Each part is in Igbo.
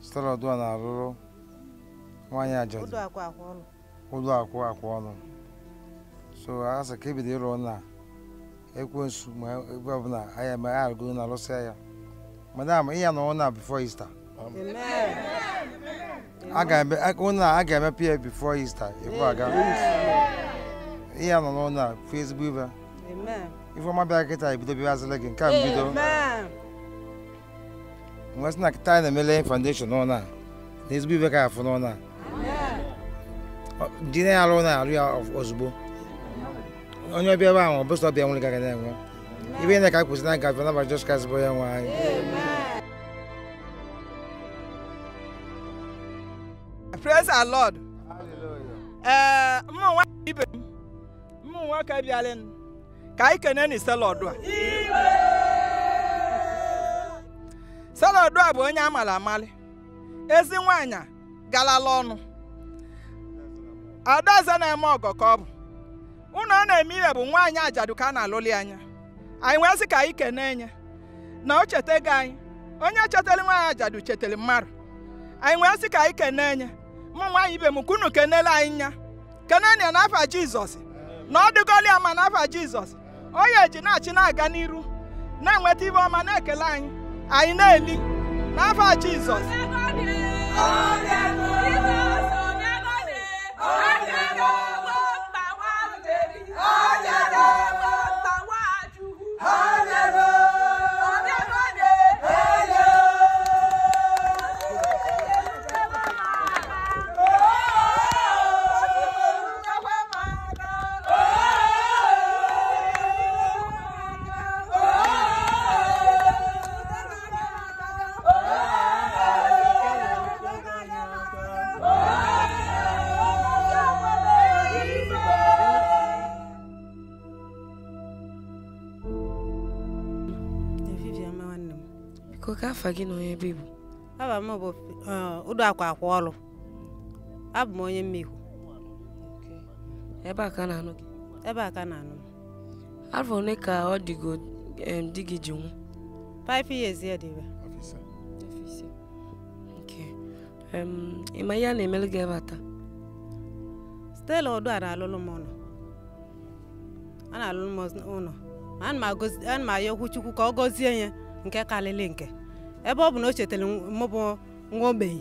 stella odua na-arụrụ nwaanyị ajadu ụlọ akwụ akwa ọnụ so a ka ebido ịrụ na ekwensu ma ebe ọbụla aya ma ya arụgoro na alụsị ya madam ihe na ụna before Easter ụna a ga-emepe ya before Ista ebu aga ihe nọ n'ụna fụ ezigbo ibe ifeọma bịa kịta ebido bịa azịla gị nke a mbido nwa sị na kịta anyị na-emele foundation n'ọnụ a na ezigbo ibe ka afụ n'ọnụ a di na ya alụ na arụ ya ozugbo onye ọbịa ebe ahụ ọ bụsọ ọbịa nwere gaga na-enwe ibe na ka kwụsị na gafe naba jos kas bụ ya nwe anyị praise our lord ee eh, mmụnwa ibe m mmụnwa ka bịalị ka anyị kene n'ise lọdụ a Solodo bụ onye amala amali ezi nwanyị galala ọnụ adaeze na-eme ọgọ ka ọ bụ ụnụ ọ na-eme ihe bụ nwaanyị ajadu ka a na-alụli anya anyị wee sị ka anyị kene enye na o gị anyị onye chetara nwaanyị ajadu chetara mmadụ anyị wee sị ka anyị kene enye mụ nwaanyị ibe m ka unu kenela anyị nya keneni ya n'afọ jizọs na ọ dịgoli ama n'afa jizọs onye ji na-achị na-aga n'iru na-enweta ibe ọma na-ekele anyị anyị na-eli n'afọ Jizọs biko ka afa gị na onye ebe ibu aba m bụ ụdọ e, akwa akwa ọrụ abụ m onye mmekwu ebe a ka na-anụ gị ebe a ka na-anụ m afọ ole ka ọ dịgo di gị ji nwụ 5 years ya dị ị ma ihe a na-emelu gị ebe a taa Stella ọdụ a na-alụlụ m ụlọ a na-alụlụ m ụlọ na m ayọ okwu Chukwu ka ọ gọzie ya nke karịrị nke ebe ọ bụ na o chetara bụ nwa ogbenye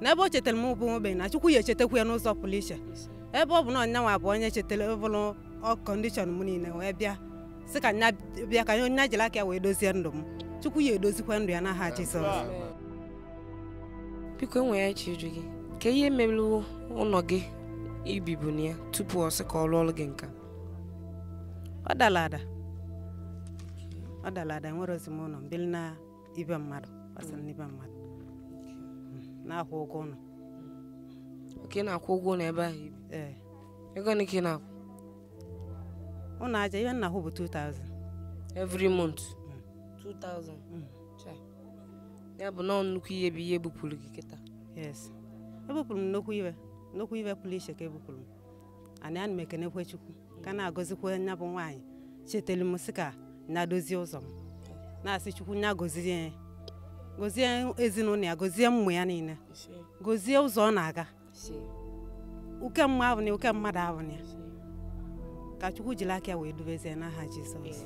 na ebe o chetara bụ nwa ogbenye na chukwu ya echetakwu ya n'ụzọ pụrụ iche ebe ọ bụ na ọnyanwa abụọ onye chetara bụrụ kọndishọn m niile wee bịa sị ka nya bịa ka nya jiri aka ya wee dozie ndụ m chukwu ya edozikwa ndụ ya n'aha Jizọs biko enwe ya chiri gị ka ihe merụ ụlọ gị ibibu na ya tupu ọ sị ka ọ lụọrụ gị nka ọ dala ada ọ dala ada nwere ozim ụlọ mbili na ibe mmadụ gbasara ibe mmadụ na-akwụ ụgwọ ụnọ. oke na-akwụ ụgwọ ụlọ ebe ahụ ee ego na ike na-akwụ Ụnọ aja ihe nna ahụ bụ 2000 every month 2000 mm. mm. ya bụ nọọ nnukwu ihe bụ ihe ebupụrụ gị kịta yes ebupụrụ m nnukwu iwe nnukwu iwe pụrụ iche ka ebupụrụ m ana na m ekenekwe chukwu ka na-agọzikwa nya bụ nwaanyị chetelu m sị ka na dozie ụzọ m na-asị chukwu gozie gozie ezinụlọ ya gozie ụmụ ya niile gozie ụzọ ọ na-aga uke mma na uke mmadụ abụna ya ka chukwu jiri aka ya wee dubezie n'aha jizọs